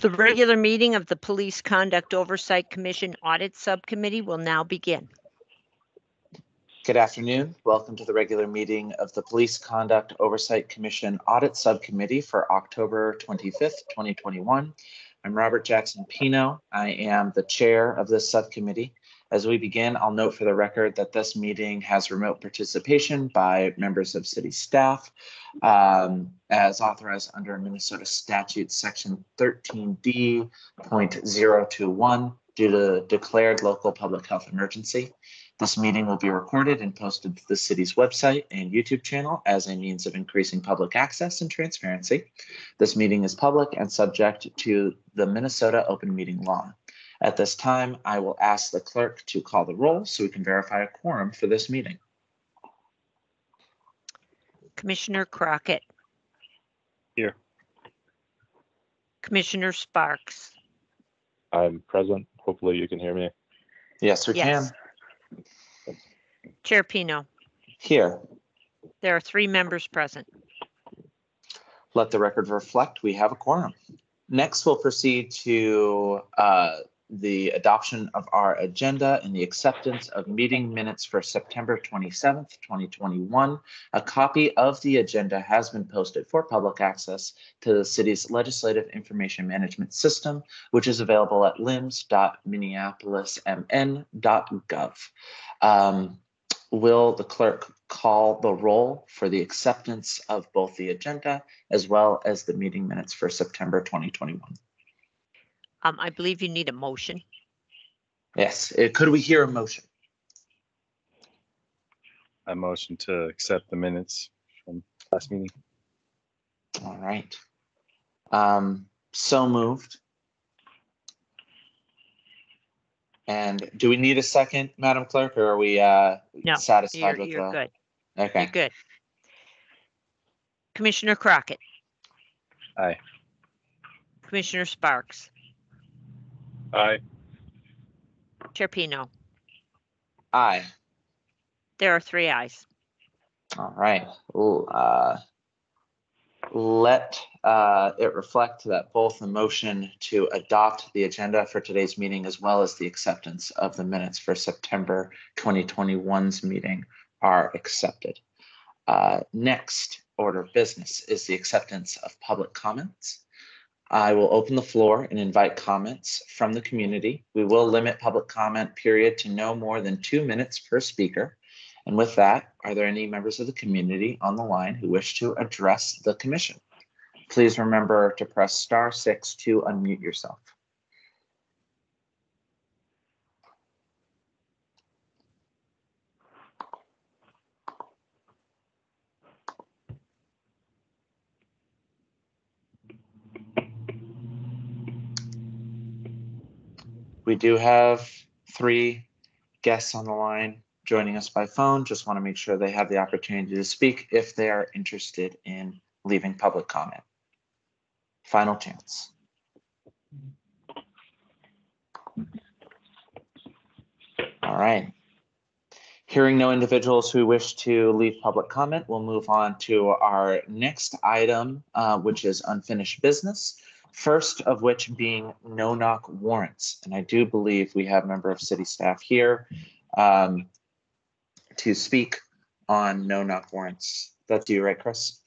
The regular meeting of the Police Conduct Oversight Commission Audit Subcommittee will now begin. Good afternoon. Welcome to the regular meeting of the Police Conduct Oversight Commission Audit Subcommittee for October 25th, 2021. I'm Robert Jackson Pino. I am the chair of this subcommittee. As we begin, I'll note for the record that this meeting has remote participation by members of city staff um, as authorized under Minnesota statute section 13D.021 due to declared local public health emergency. This meeting will be recorded and posted to the city's website and YouTube channel as a means of increasing public access and transparency. This meeting is public and subject to the Minnesota open meeting law. At this time, I will ask the clerk to call the roll so we can verify a quorum for this meeting. Commissioner Crockett. Here. Commissioner Sparks. I'm present. Hopefully you can hear me. Yes, we can. Chair Pino. Here, There are three members present. let the record reflect, we have a quorum. Next, we'll proceed to uh, the adoption of our agenda and the acceptance of meeting minutes for September 27th, 2021. A copy of the agenda has been posted for public access to the city's legislative information management system, which is available at lims.minneapolismn.gov. Um, Will the clerk call the roll for the acceptance of both the agenda as well as the meeting minutes for September 2021? Um, I believe you need a motion. Yes, uh, could we hear a motion? I motion to accept the minutes from last meeting. All right. Um, so moved. And do we need a second, Madam Clerk, or are we uh No, satisfied You're, with you're the? good. You're Okay, good. Commissioner Crockett. Aye. Commissioner Sparks. Aye. Chair Pino. aye. There are three ayes. All right. Ooh, uh, Let uh, it reflect that both the motion to adopt the agenda for today's meeting as well as the acceptance of the minutes for September 2021's meeting are accepted. Uh, Next order of business is the acceptance of public comments. I will open the floor and invite comments from the community. We will limit public comment period to no more than two minutes per speaker. And with that, are there any members of the community on the line who wish to address the commission? Please remember to press star six to unmute yourself. We do have three guests on the line joining us by phone. Just want to make sure they have the opportunity to speak if they are interested in leaving public comment. Final chance. All right. Hearing no individuals who wish to leave public comment, we'll move on to our next item, uh, which is unfinished business. First of which being no-knock warrants. And I do believe we have a member of city staff here um, to speak on no-knock warrants. That's you, right, Chris?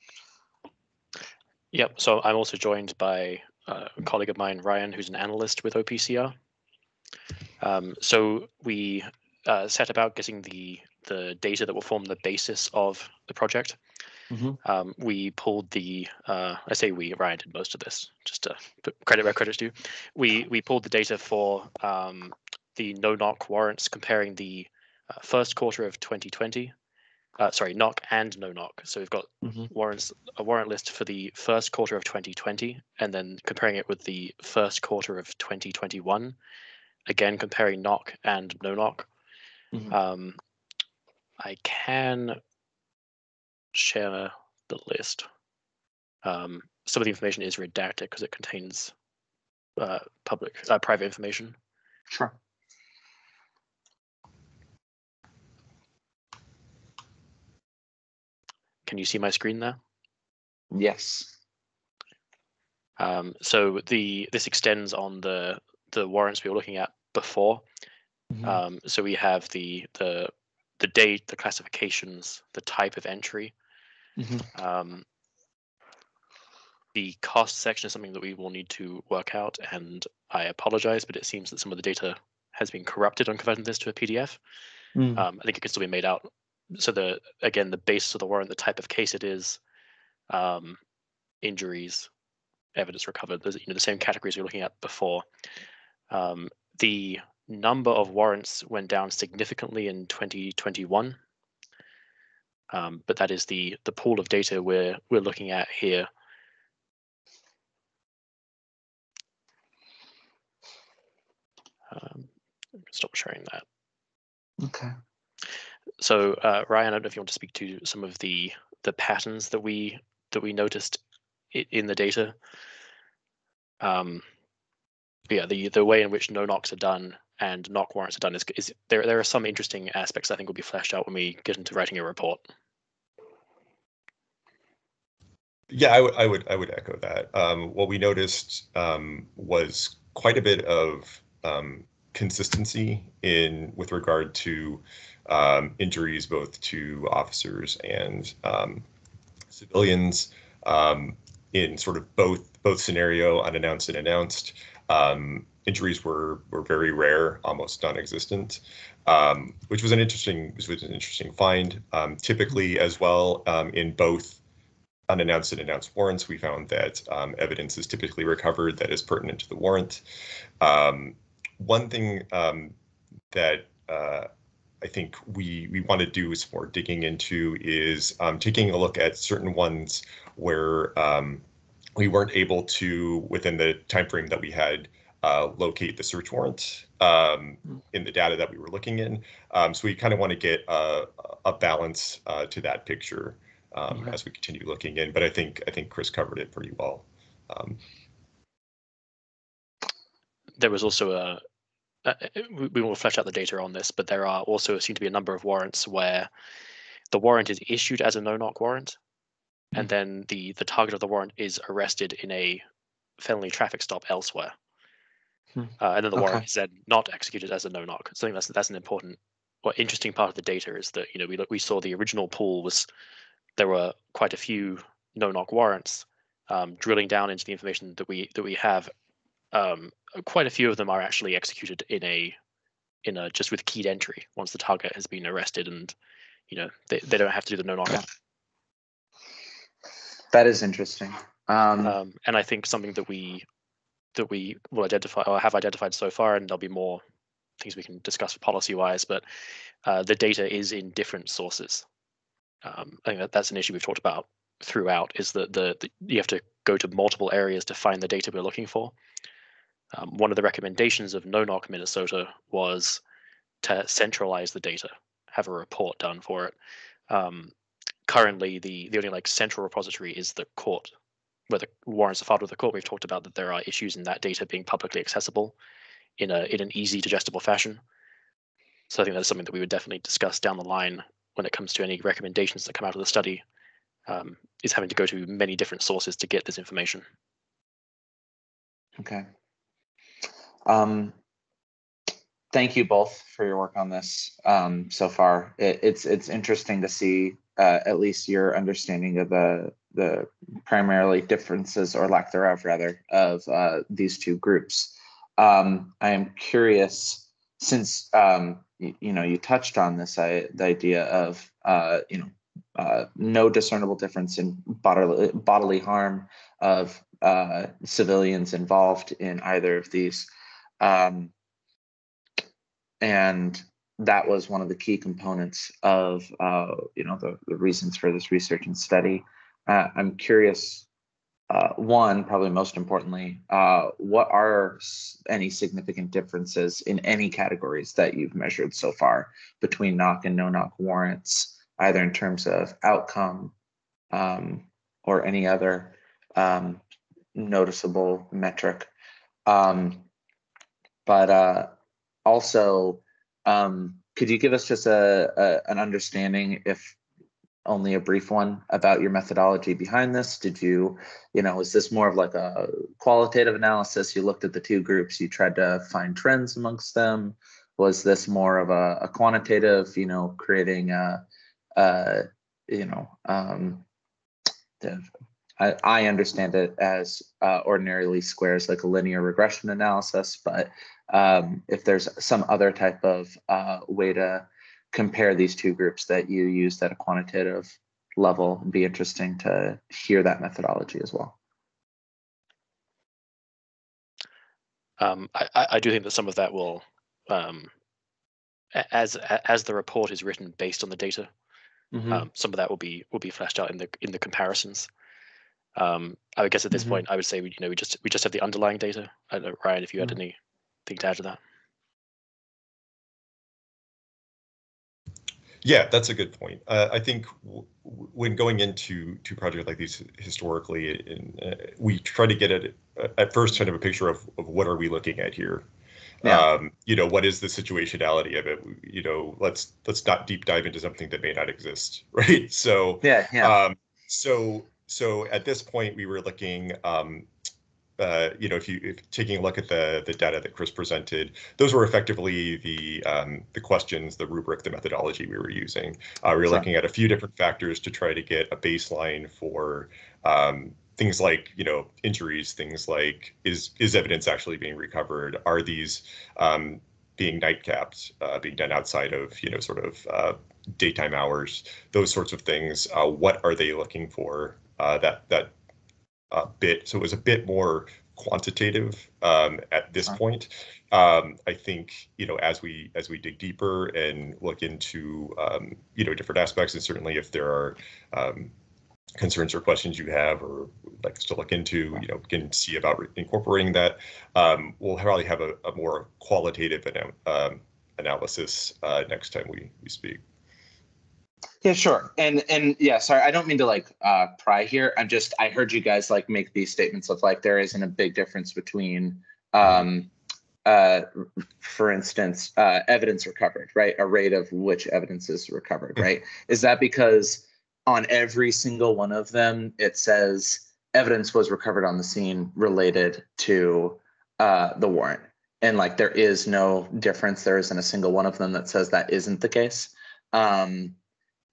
Yep. So I'm also joined by a colleague of mine, Ryan, who's an analyst with OPCR. Um, so we uh, set about getting the the data that will form the basis of the project. Mhm. Um, we pulled the uh, I say we Ryan did most of this, just to put credit where credit's due. We we pulled the data for um, the no knock warrants comparing the uh, first quarter of 2020. Uh, sorry, knock and no knock. So we've got Mhm. warrants a warrant list for the first quarter of 2020 and then comparing it with the first quarter of 2021 again comparing knock and no knock Mhm. um, i can share the list um, some of the information is redacted because it contains uh, public uh, private information Sure. can you see my screen there Yes. Um, so the this extends on the the warrants we were looking at before. Mhm. Um, so we have the the the date, the classifications, the type of entry. Mhm. Um, the cost section is something that we will need to work out, and I apologize, but it seems that some of the data has been corrupted on converting this to a PDF. Mm. Um, I think it can still be made out. So the again, the basis of the warrant, the type of case it is, um, injuries, evidence recovered. Those, you know, the same categories we were looking at before. Um, the number of warrants went down significantly in 2021. Um, but that is the the pool of data we're we're looking at here. Um, stop sharing that. Okay. So uh, Ryan, I don't know if you want to speak to some of the the patterns that we that we noticed in the data. Um, yeah, the the way in which no knocks are done and knock warrants are done is, is there. There are some interesting aspects I think will be fleshed out when we get into writing a report. Yeah, I would, I would, I would echo that. Um, what we noticed um, was quite a bit of um, consistency in with regard to um, injuries, both to officers and um, civilians, um, in sort of both both scenario, unannounced and announced. Um, injuries were were very rare, almost non-existent, um, which was an interesting was an interesting find. Um, typically, as well, um, in both unannounced and announced warrants, we found that um, evidence is typically recovered that is pertinent to the warrant. Um, one thing that uh, I think we we want to do some more digging into is um, taking a look at certain ones where um, we weren't able to, within the time frame that we had, uh, locate the search warrant um, in the data that we were looking in. Um, so we kind of want to get a, a balance uh, to that picture um, Okay. as we continue looking in. But I think I think Chris covered it pretty well. Um, There was also a. Uh, we, we will flesh out the data on this, but there are also seem to be a number of warrants where the warrant is issued as a no-knock warrant, and then the the target of the warrant is arrested in a felony traffic stop elsewhere, Hmm. uh, and then the warrant Okay. is then not executed as a no-knock. So I think that's that's an important or interesting part of the data is that you know we look, we saw the original pool was there were quite a few no-knock warrants. Um, drilling down into the information that we that we have, um, quite a few of them are actually executed in a in a just with keyed entry once the target has been arrested and you know they, they don't have to do the no knock That is interesting. Um, um, and i think something that we that we will identify or have identified so far and there'll be more things we can discuss policy wise but uh, the data is in different sources. Um, i think that that's an issue we've talked about throughout is that the, the you have to go to multiple areas to find the data we're looking for. Um, one of the recommendations of no knock minnesota was to centralize the data have a report done for it. Um, currently the the only like central repository is the court where the warrants are filed with the court we've talked about that there are issues in that data being publicly accessible in a in an easy digestible fashion so i think that's something that we would definitely discuss down the line when it comes to any recommendations that come out of the study um, is having to go to many different sources to get this information Okay. Um, thank you both for your work on this um, so far. It, it's it's interesting to see uh, at least your understanding of the the primarily differences or lack thereof, rather, of uh, these two groups. Um, I am curious since um, you, you know you touched on this I, the idea of uh, you know uh, no discernible difference in bodily bodily harm of uh, civilians involved in either of these. Um, and that was one of the key components of, uh, you know, the, the reasons for this research and study. Uh, I'm curious, uh, one, probably most importantly, uh, what are any significant differences in any categories that you've measured so far between knock and no knock warrants, either in terms of outcome um, or any other um, noticeable metric. Um, but uh, also, um, could you give us just a, a an understanding if only a brief one about your methodology behind this? Did you, you know, is this more of like a qualitative analysis? You looked at the two groups, you tried to find trends amongst them. Was this more of a, a quantitative, you know, creating a, a you know, um, I, I understand it as uh, ordinarily squares like a linear regression analysis, but um, if there's some other type of uh, way to compare these two groups that you used at a quantitative level, it'd be interesting to hear that methodology as well. Um, I, I I do think that some of that will, um, as as the report is written based on the data, Mhm. um, some of that will be will be fleshed out in the in the comparisons. Um, I would guess at this Mhm. point, I would say we you know we just we just have the underlying data. I don't know, Ryan, if you had Mhm. anything to add to that. Yeah, that's a good point. Uh, I think w- when going into to projects like these historically, in, uh, we try to get at at first kind of a picture of, of what are we looking at here. Yeah. Um, you know, what is the situationality of it? You know, let's let's not deep dive into something that may not exist, right? So Yeah, yeah. um, so so at this point, we were looking. Um, uh, you know, if you if taking a look at the the data that Chris presented, those were effectively the um, the questions, the rubric, the methodology we were using. Uh, we were Sure. looking at a few different factors to try to get a baseline for um, things like you know injuries, things like is is evidence actually being recovered? Are these um, being night capped, uh, being done outside of you know sort of uh, daytime hours, those sorts of things. Uh, what are they looking for? Uh, that that uh, bit. So it was a bit more quantitative um, at this Sure. point. Um, I think you know as we as we dig deeper and look into um, you know different aspects, and certainly if there are um, concerns or questions you have or like to look into, you know, can see about incorporating that. Um, we'll probably have a, a more qualitative ana- um, analysis uh, next time we we speak. Yeah, sure. And and yeah, sorry, I don't mean to like uh pry here. I'm just I heard you guys like make these statements of like there isn't a big difference between um uh for instance, uh evidence recovered, right? A rate of which evidence is recovered, right? Is that because on every single one of them it says evidence was recovered on the scene related to uh the warrant? And like there is no difference, there isn't a single one of them that says that isn't the case. Um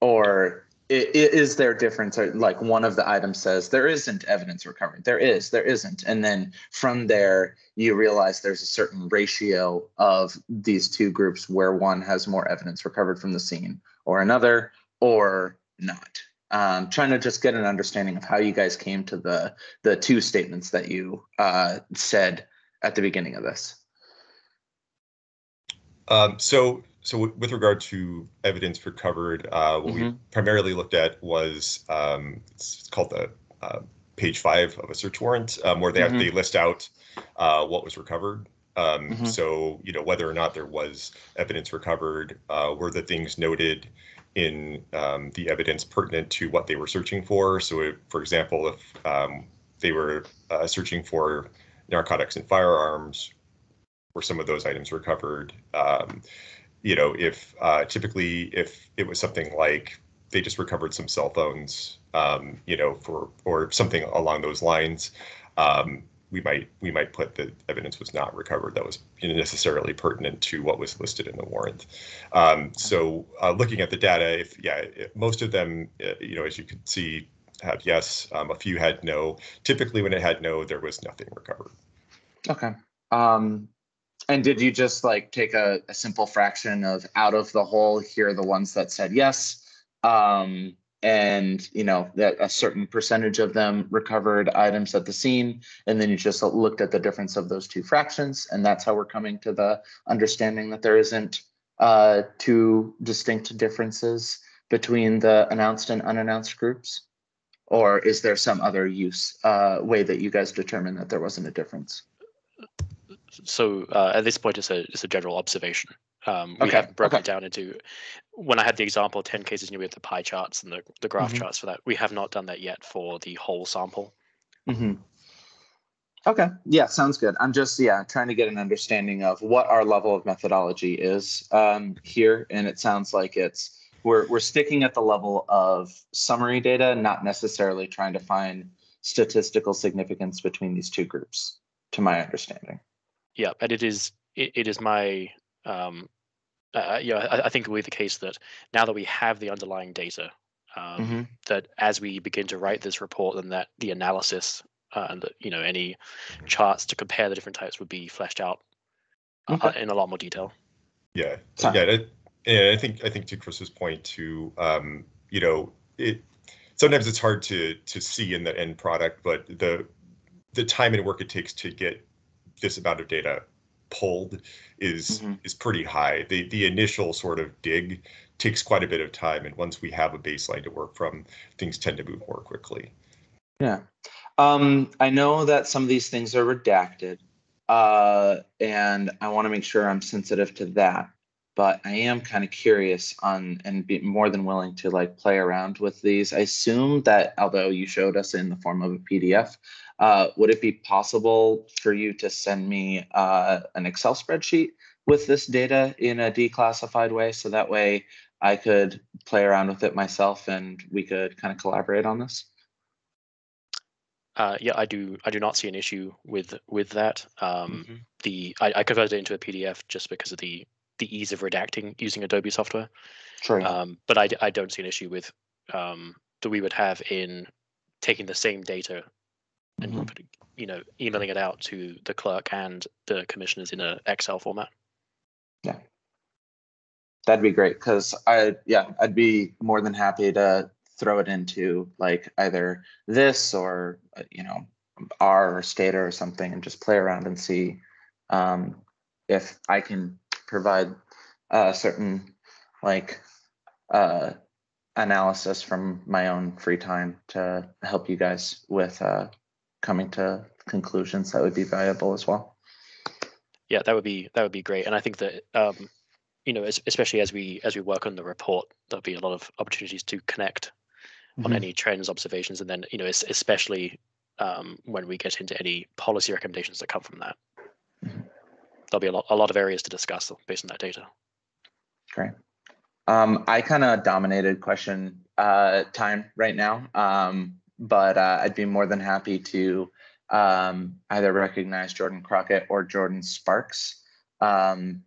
or i- i- is there difference? Like one of the items says there isn't evidence recovered there is there isn't. And then from there you realize there's a certain ratio of these two groups where one has more evidence recovered from the scene or another or not. Um, trying to just get an understanding of how you guys came to the the two statements that you uh, said at the beginning of this. Um, so, so with regard to evidence recovered, uh, what we Mhm. primarily looked at was um, it's, it's called the uh, page five of a search warrant, um, where they Mhm. they list out uh, what was recovered. Um, Mhm. So, you know, whether or not there was evidence recovered, uh, were the things noted in um, the evidence pertinent to what they were searching for. So, if, for example, if um, they were uh, searching for narcotics and firearms, were some of those items recovered? You know, if uh, typically if it was something like they just recovered some cell phones, um, you know, for or something along those lines, um, we might we might put the evidence was not recovered that was necessarily pertinent to what was listed in the warrant. Um, so uh, looking at the data, if yeah, if most of them, uh, you know, as you could see, had yes. Um, a few had no. Typically, when it had no, there was nothing recovered. Okay. Um, and did you just like take a, a simple fraction of out of the whole, here are the ones that said yes? Um, and you know, that a certain percentage of them recovered items at the scene, and then you just looked at the difference of those two fractions, and that's how we're coming to the understanding that there isn't uh two distinct differences between the announced and unannounced groups? Or is there some other use uh way that you guys determined that there wasn't a difference? So uh, at this point, it's a it's a general observation. Um, we Okay, haven't broken okay. it down into. When I had the example, ten cases, you know, we had the pie charts and the, the graph Mhm. charts for that. We have not done that yet for the whole sample. hmm Okay, yeah, sounds good. I'm just, yeah, trying to get an understanding of what our level of methodology is um, here. And it sounds like it's we're, we're sticking at the level of summary data, not necessarily trying to find statistical significance between these two groups, to my understanding. Yeah, and it is it, it is my um, uh, yeah, I, I think it will be the case that now that we have the underlying data, um, Mhm. that as we begin to write this report, then that the analysis uh, and the, you know any charts to compare the different types would be fleshed out uh, Okay. in a lot more detail. Yeah, Fine. yeah, that, and I think I think to Chris's point too, um, you know, it sometimes it's hard to to see in the end product, but the the time and work it takes to get this amount of data pulled is Mhm. is pretty high. The the initial sort of dig takes quite a bit of time, and once we have a baseline to work from, things tend to move more quickly. Yeah. Um, I know that some of these things are redacted, uh, and I want to make sure I'm sensitive to that. But I am kind of curious on and be more than willing to like play around with these. I assume that although you showed us in the form of a PDF, uh, would it be possible for you to send me uh, an Excel spreadsheet with this data in a declassified way so that way I could play around with it myself and we could kind of collaborate on this? Uh, yeah, I do. I do not see an issue with with that. Um, Mhm. The I, I converted it into a PDF just because of the the ease of redacting using Adobe software. Sure. Um, but I, I don't see an issue with um, that we would have in taking the same data and Mhm. putting, you know emailing it out to the clerk and the commissioners in a Excel format. Yeah, that'd be great because I, yeah, I'd be more than happy to throw it into like either this or, uh, you know, R or Stata or something and just play around and see um, if I can provide a certain like uh, analysis from my own free time to help you guys with uh, coming to conclusions that would be valuable as well. Yeah, that would be that would be great. And I think that um, you know, es- especially as we as we work on the report, there'll be a lot of opportunities to connect on Mhm. any trends, observations, and then you know, es- especially um, when we get into any policy recommendations that come from that. Mhm. There'll be a lot a lot of areas to discuss based on that data. Great. Um, I kind of dominated question uh, time right now, um, but uh, I'd be more than happy to um, either recognize Jordan Crockett or Jordan Sparks. Um,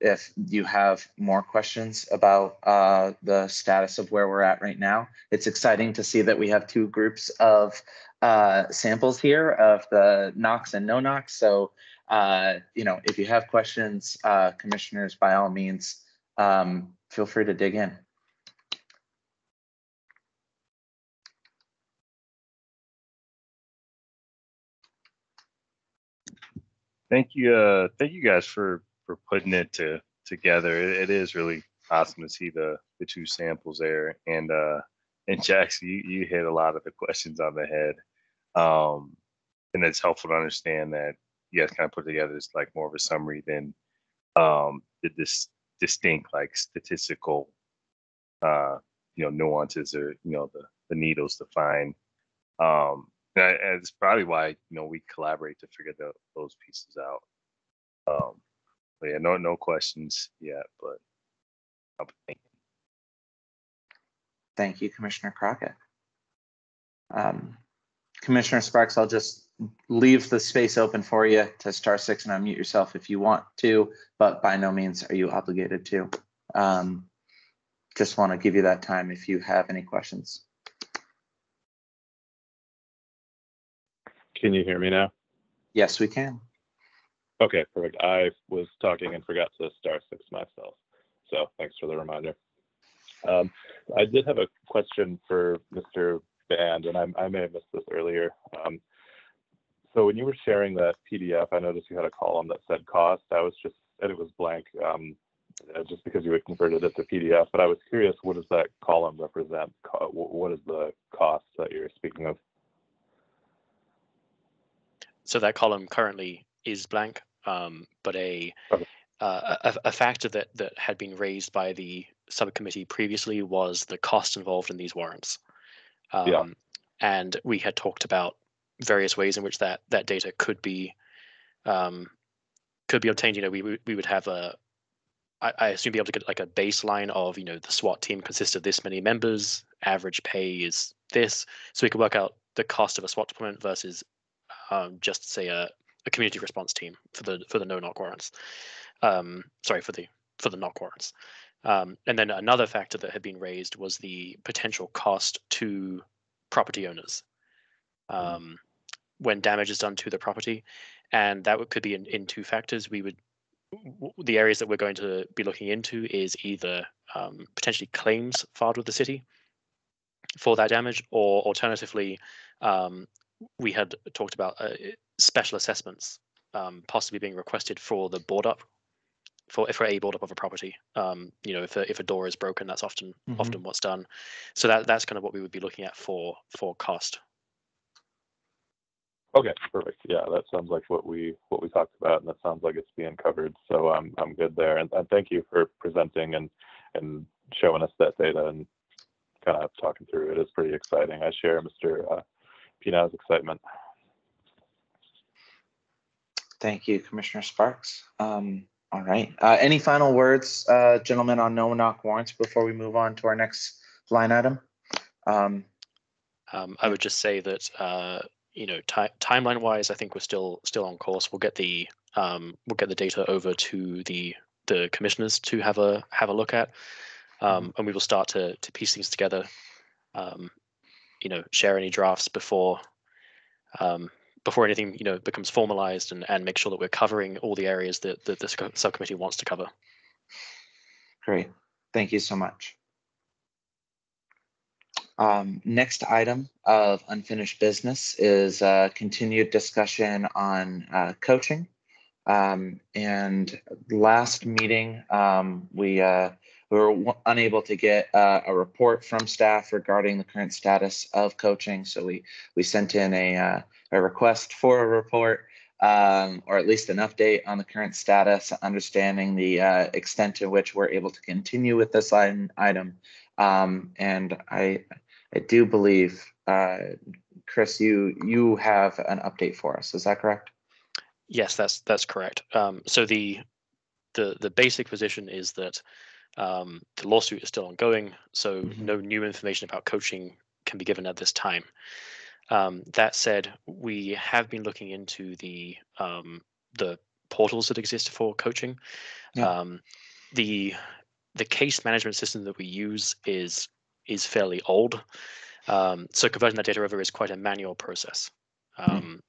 if you have more questions about uh, the status of where we're at right now, it's exciting to see that we have two groups of uh, samples here of the knocks and no knocks. So, uh, you know, if you have questions, uh, commissioners, by all means, um, feel free to dig in. Thank you, uh, thank you guys for for putting it to together. It, it is really awesome to see the the two samples there, and uh, and Jackson, you you hit a lot of the questions on the head, um, and it's helpful to understand that you guys kind of put together as like more of a summary than um this distinct like statistical uh you know nuances or you know the the needles to find. Um it's probably why you know we collaborate to figure tho- those pieces out um but yeah no no questions yet but be thinking. Thank you, Commissioner Crockett. Um, Commissioner Sparks, I'll just leave the space open for you to star six and unmute yourself if you want to, but by no means are you obligated to. Um, just want to give you that time if you have any questions. Can you hear me now? Yes, we can. Okay, perfect. I was talking and forgot to star six myself. So thanks for the reminder. Um, I did have a question for Mr. Band, and I, I may have missed this earlier. Um, so when you were sharing that PDF, I noticed you had a column that said cost. I was just, and it was blank, um, uh, just because you had converted it to PDF. But I was curious, what does that column represent? What is the cost that you're speaking of? So that column currently is blank, um, but a, Okay. uh, a a factor that that had been raised by the subcommittee previously was the cost involved in these warrants. Um, Yeah. And we had talked about various ways in which that that data could be um, could be obtained. You know, we would we would have a I, I assume be able to get like a baseline of you know the SWAT team consists of this many members, average pay is this, so we could work out the cost of a SWAT deployment versus um, just say a, a community response team for the for the no knock warrants. Um, sorry for the for the knock warrants. Um, and then another factor that had been raised was the potential cost to property owners um, when damage is done to the property, and that would, could be in, in two factors. We would the areas that we're going to be looking into is either um, potentially claims filed with the city for that damage, or alternatively, um, we had talked about uh, special assessments um, possibly being requested for the board up for for a board up of a property. Um, you know, if a, if a door is broken, that's often Mhm. often what's done. So that that's kind of what we would be looking at for for cost. Okay, perfect. Yeah, that sounds like what we what we talked about, and that sounds like it's being covered. So I'm I'm good there. And, and thank you for presenting and and showing us that data and kind of talking through it. It's pretty exciting. I share Mr. Uh, Pino's excitement. Thank you, Commissioner Sparks. Um, all right. Uh, any final words, uh, gentlemen, on no knock warrants before we move on to our next line item? Um, Um, I would just say that uh, you know ti- timeline wise, I think we're still still on course. We'll get the um, we'll get the data over to the the commissioners to have a have a look at, um, and we will start to to piece things together. You know, share any drafts before um, before anything you know becomes formalized, and and make sure that we're covering all the areas that that the subcommittee wants to cover. Great. Thank you so much. Um, next item of unfinished business is uh, continued discussion on uh, coaching. Um, and last meeting, um, we uh, we were unable to get uh, a report from staff regarding the current status of coaching. So we we sent in a uh, a request for a report um, or at least an update on the current status, understanding the uh, extent to which we're able to continue with this line item. Um, and I, I do believe, uh, Chris, you you have an update for us. Is that correct? Yes, that's that's correct. Um, so the the the basic position is that um, the lawsuit is still ongoing, so Mhm. no new information about coaching can be given at this time. Um, that said, we have been looking into the um, the portals that exist for coaching. Yeah. Um, the the case management system that we use is is fairly old, um, so converting that data over is quite a manual process. Um,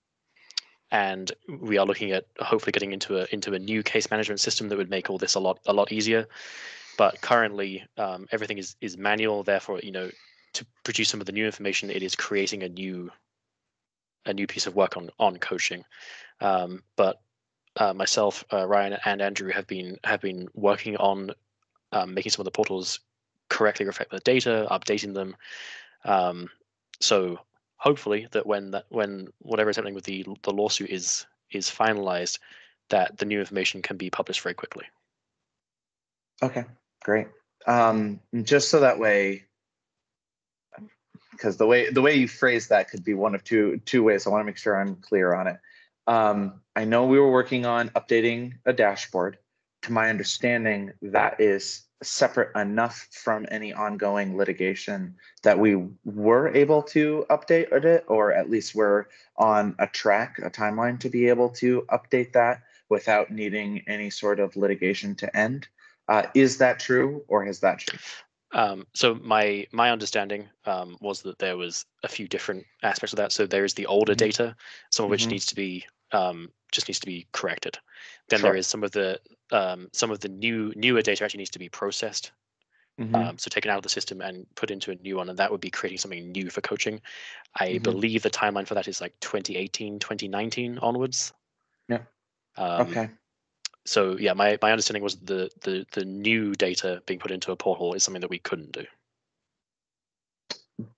and we are looking at hopefully getting into a into a new case management system that would make all this a lot a lot easier. But currently, um, everything is is manual. Therefore, you know, to produce some of the new information, it is creating a new a new piece of work on on coaching. Um, but uh, myself, uh, Ryan, and Andrew have been have been working on um, making some of the portals correctly reflect the data, updating them. Um, so hopefully that when that when whatever is happening with the the lawsuit is is finalized, that the new information can be published very quickly. Okay, great. Um, just so that way, because the way the way you phrase that could be one of two two ways. I want to make sure I'm clear on it. Um, I know we were working on updating a dashboard. To my understanding, that is separate enough from any ongoing litigation that we were able to update it, or at least we're on a track, a timeline to be able to update that without needing any sort of litigation to end. Uh, is that true, or has that changed? Um, so my my understanding um, was that there was a few different aspects of that. So there is the older Mhm. data, some of which Mhm. needs to be um, just needs to be corrected. Then Sure. there is some of the um, some of the new newer data actually needs to be processed. Mhm. Um, so taken out of the system and put into a new one, and that would be creating something new for coaching. I Mhm. believe the timeline for that is like 2018, 2019 onwards. Yeah. Um, okay. So yeah, my, my understanding was the, the the new data being put into a portal is something that we couldn't do.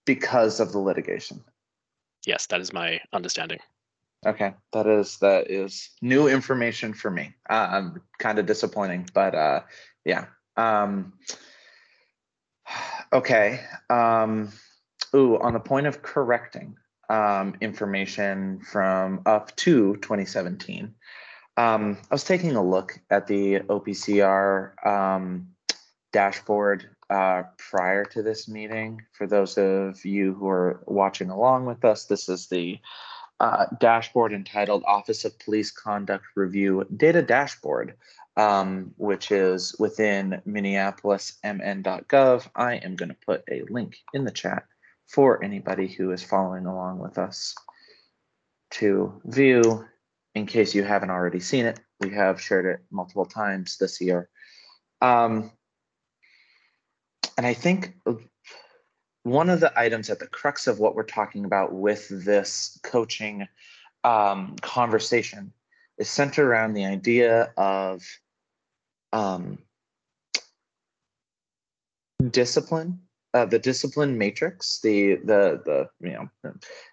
Because of the litigation. Yes, that is my understanding. Okay, that is that is new information for me. Uh, I'm kind of disappointing, but uh, yeah. Um, okay. Um, ooh, on the point of correcting um, information from up to 2017, Um, I was taking a look at the OPCR um, dashboard uh, prior to this meeting. For those of you who are watching along with us, this is the uh, dashboard entitled Office of Police Conduct Review Data Dashboard, um, which is within minneapolismn.gov. I am going to put a link in the chat for anybody who is following along with us to view. In case you haven't already seen it, we have shared it multiple times this year. Um, and I think one of the items at the crux of what we're talking about with this coaching um, conversation is centered around the idea of um, discipline, uh, the discipline matrix, the the the you know,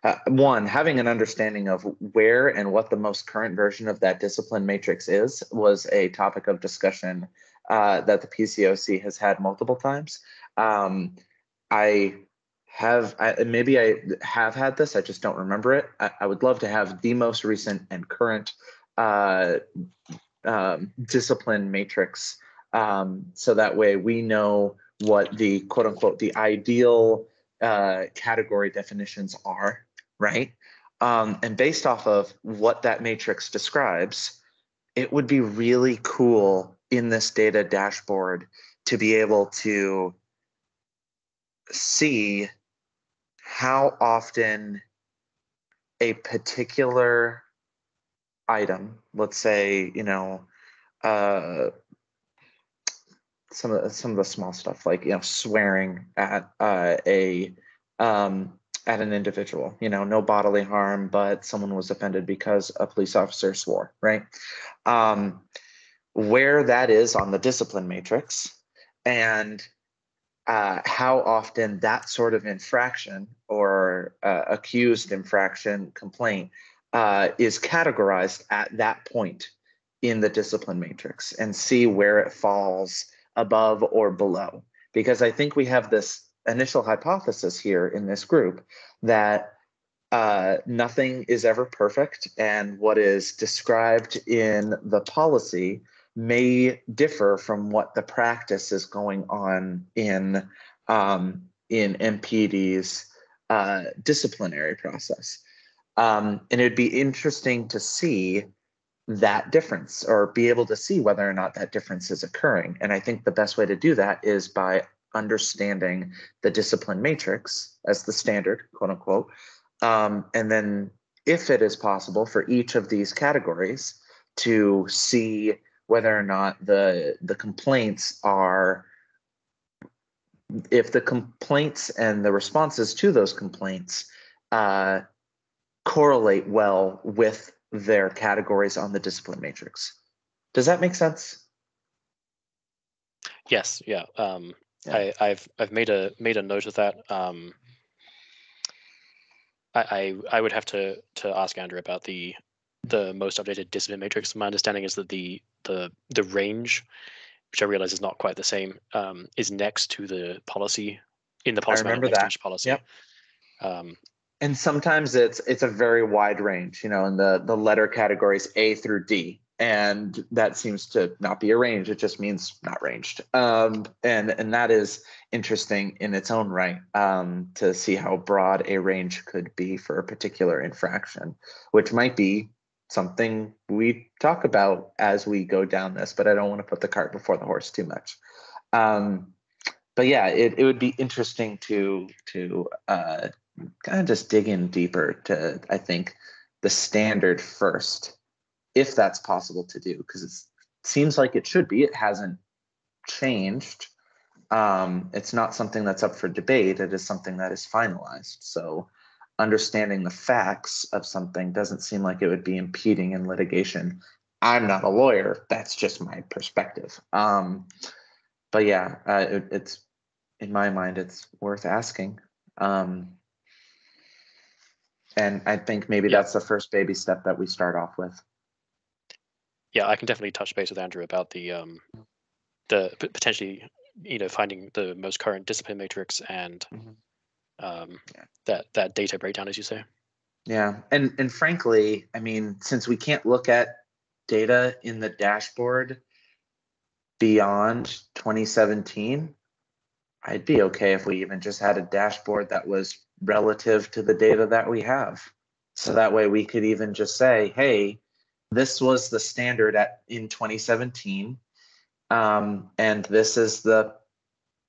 uh, one having an understanding of where and what the most current version of that discipline matrix is was a topic of discussion uh, that the PCOC has had multiple times. Um, I have I, maybe I have had this. I just don't remember it. I, I would love to have the most recent and current uh, um, discipline matrix, um, so that way we know what the quote unquote the ideal uh, category definitions are, right? Um, and based off of what that matrix describes, it would be really cool in this data dashboard to be able to see how often a particular item, let's say, you know, uh, some of the, some of the small stuff like you know swearing at uh, a um, at an individual, you know, no bodily harm, but someone was offended because a police officer swore, right? Um, where that is on the discipline matrix, and uh, how often that sort of infraction or uh, accused infraction complaint uh, is categorized at that point in the discipline matrix and see where it falls above or below. Because I think we have this initial hypothesis here in this group that uh, nothing is ever perfect, and what is described in the policy may differ from what the practice is going on in um, in MPD's uh, disciplinary process. Um, and it'd be interesting to see that difference or be able to see whether or not that difference is occurring. And I think the best way to do that is by understanding the discipline matrix as the standard, quote unquote. Um, and then, if it is possible for each of these categories to see whether or not the the complaints are if the complaints and the responses to those complaints uh, correlate well with their categories on the discipline matrix. Does that make sense? Yes, yeah. Um, Yeah. I, I've I've made a made a note of that. Um, I, I I would have to to ask Andrew about the the most updated discipline matrix. My understanding is that the the the range, which I realize is not quite the same, um, is next to the policy in the policy manual remember that. policy. Yep. Um, And sometimes it's it's a very wide range, you know, in the the letter categories A through D. And that seems to not be a range. It just means not ranged. Um, and and that is interesting in its own right um, to see how broad a range could be for a particular infraction, which might be something we talk about as we go down this. But I don't want to put the cart before the horse too much. Um, but yeah, it, it would be interesting to to uh, kind of just dig in deeper to I think the standard first, if that's possible to do, because it seems like it should be. It hasn't changed. Um, it's not something that's up for debate. It is something that is finalized. So understanding the facts of something doesn't seem like it would be impeding in litigation. I'm not a lawyer. That's just my perspective. Um, but yeah, uh, it, it's in my mind, it's worth asking. Um, and I think maybe Yeah. that's the first baby step that we start off with. yeah, I can definitely touch base with Andrew about the um, the potentially you know finding the most current discipline matrix and Mhm. um, Yeah. that that data breakdown, as you say. Yeah, and and frankly, I mean, since we can't look at data in the dashboard beyond 2017, I'd be okay if we even just had a dashboard that was relative to the data that we have. So that way we could even just say, hey, this was the standard at in 2017. Um, and this is the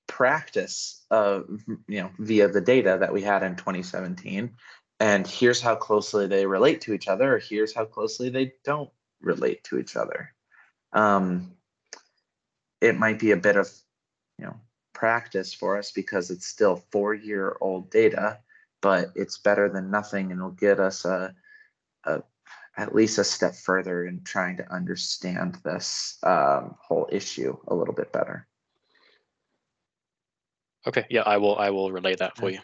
practice of, you know, via the data that we had in 2017. And here's how closely they relate to each other, or here's how closely they don't relate to each other. Um, it might be a bit of, you know, practice for us because it's still four year old data, but it's better than nothing and will get us a, a at least a step further in trying to understand this um, whole issue a little bit better. Okay, yeah, I will, I will relay that for you.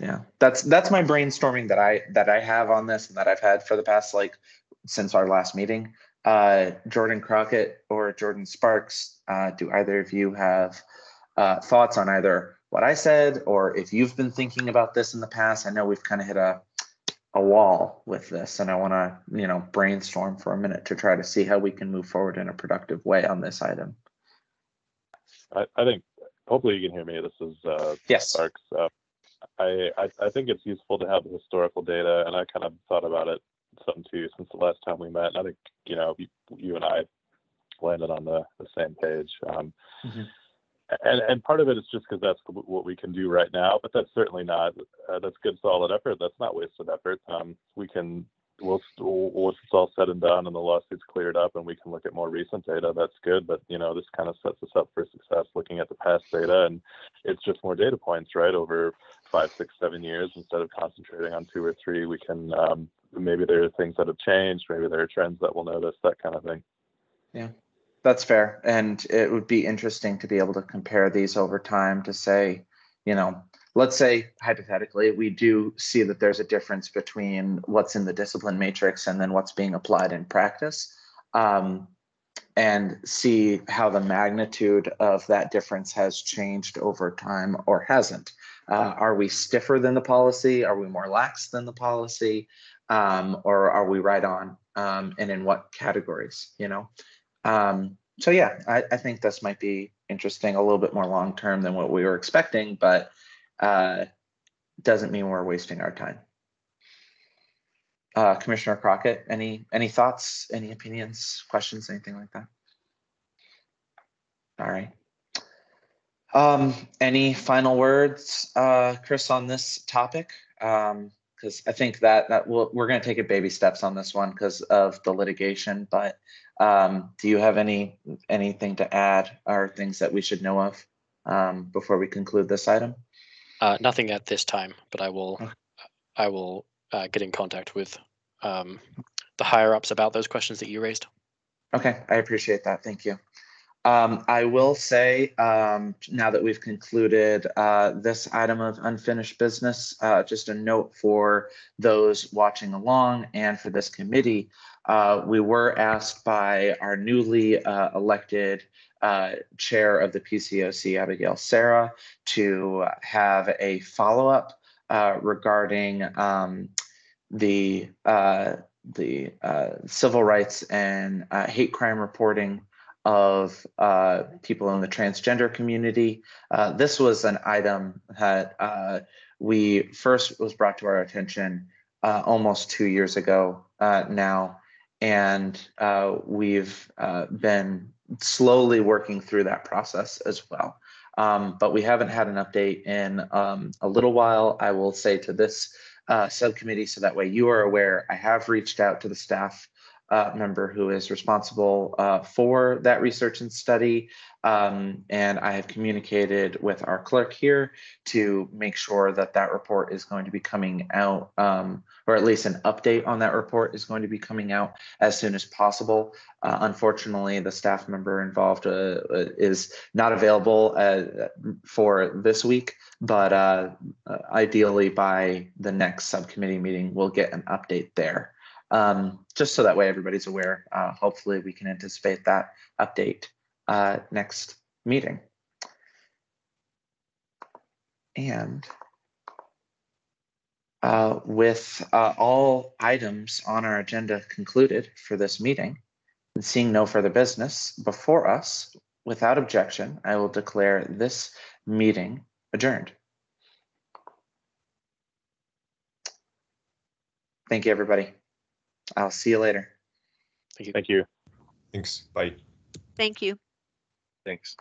Yeah, that's that's my brainstorming that I that I have on this and that I've had for the past like since our last meeting. Uh, Jordan Crockett or Jordan Sparks, uh, do either of you have uh, thoughts on either what I said or if you've been thinking about this in the past? I know we've kind of hit a a wall with this, and I want to you know brainstorm for a minute to try to see how we can move forward in a productive way on this item. I, I think hopefully you can hear me. This is uh, Yes. Sparks. Uh, I, I I think it's useful to have the historical data, and I kind of thought about it some too since the last time we met. And I think you know you, you and I landed on the, the same page. Um, Mhm. And and part of it is just because that's what we can do right now, but that's certainly not uh, that's good solid effort. That's not wasted effort. Um, we can once once it's all said and done and the lawsuit's cleared up and we can look at more recent data, that's good. But you know, this kind of sets us up for success looking at the past data and it's just more data points, right? Over five, six, seven years instead of concentrating on two or three, we can um, maybe there are things that have changed, maybe there are trends that we'll notice, that kind of thing. That's fair. And it would be interesting to be able to compare these over time to say, you know, let's say hypothetically, we do see that there's a difference between what's in the discipline matrix and then what's being applied in practice. Um, and see how the magnitude of that difference has changed over time or hasn't. Uh, are we stiffer than the policy? Are we more lax than the policy? Um, or are we right on? Um, and in what categories, you know? Um, so yeah, I, I think this might be interesting, a little bit more long term than what we were expecting, but uh, doesn't mean we're wasting our time. Uh, Commissioner Crockett, any any thoughts, any opinions, questions, anything like that? All right. Um, any final words, uh, Chris, on this topic? Um, because I think that that will we're going to take it baby steps on this one because of the litigation. But um, do you have any anything to add or things that we should know of um, before we conclude this item? Uh, nothing at this time, but I will, Okay. I will uh, get in contact with um, the higher ups about those questions that you raised. Okay, I appreciate that. Thank you. Um, I will say, um, now that we've concluded, uh, this item of unfinished business, uh, just a note for those watching along and for this committee. Uh, we were asked by our newly, uh, elected, uh, chair of the PCOC, Abigail Cerra, to have a follow-up, uh, regarding, um, the, the, civil rights and, hate crime reporting of uh, people in the transgender community. Uh, this was an item that uh, we first was brought to our attention uh, almost two years ago uh, now, and uh, we've been slowly working through that process as well. Um, but we haven't had an update in um, a little while. I will say to this subcommittee, so that way you are aware, I have reached out to the staff uh, member who is responsible uh, for that research and study. Um, and I have communicated with our clerk here to make sure that that report is going to be coming out, um, or at least an update on that report is going to be coming out as soon as possible. Uh, unfortunately, the staff member involved uh, uh, is not available uh, for this week, but uh, uh, ideally by the next subcommittee meeting, we'll get an update there um, just so that way everybody's aware. Uh, hopefully, we can anticipate that update uh, next meeting. And uh, with uh, all items on our agenda concluded for this meeting, And Seeing no further business before us, without objection, I will declare this meeting adjourned. Thank you, everybody. I'll see you later. Thank you. Thank you. Thanks. Bye. Thank you. Thanks.